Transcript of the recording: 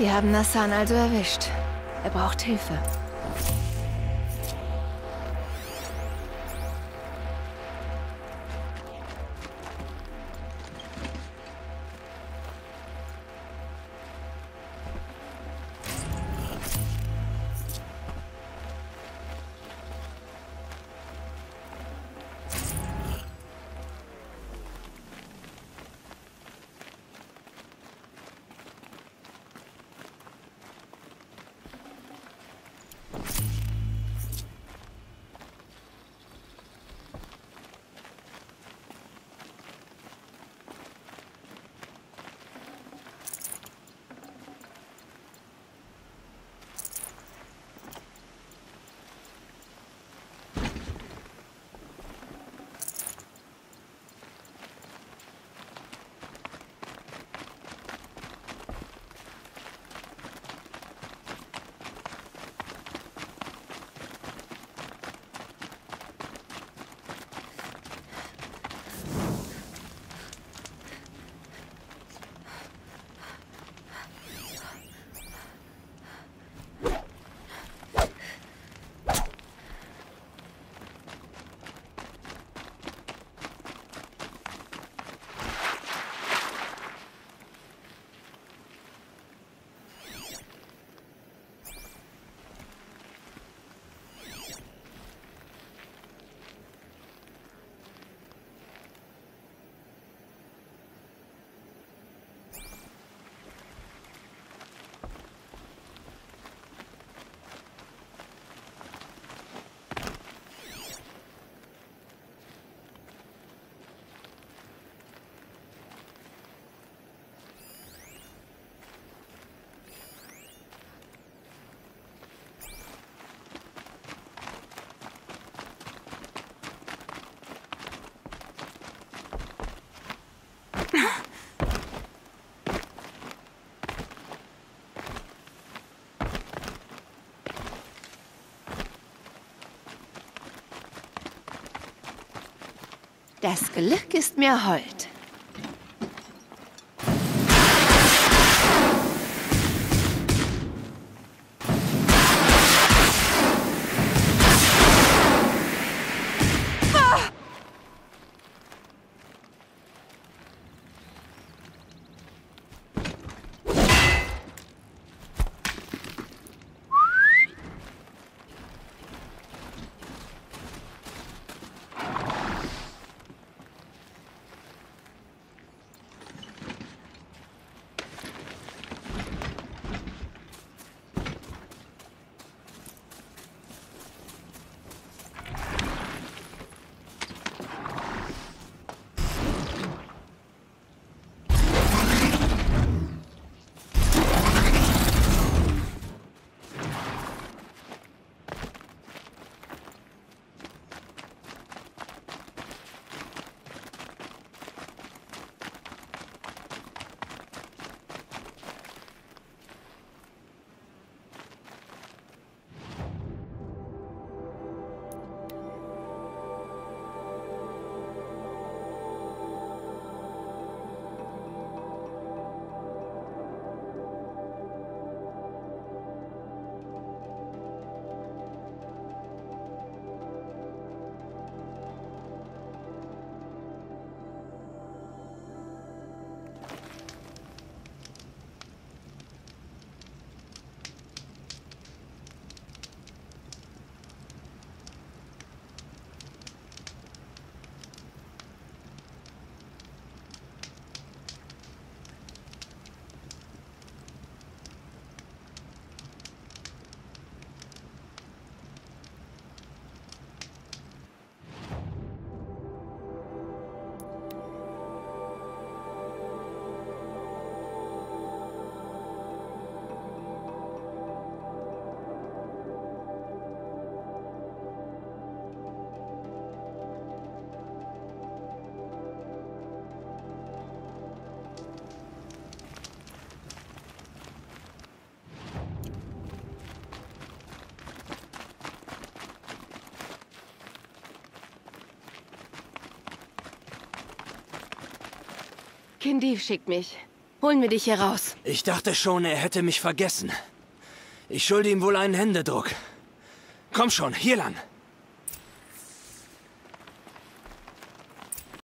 Sie haben Nassan also erwischt. Er braucht Hilfe. Das Glück ist mir hold. Kindiv schickt mich. Holen wir dich hier raus. Ich dachte schon, er hätte mich vergessen. Ich schulde ihm wohl einen Händedruck. Komm schon, hier lang.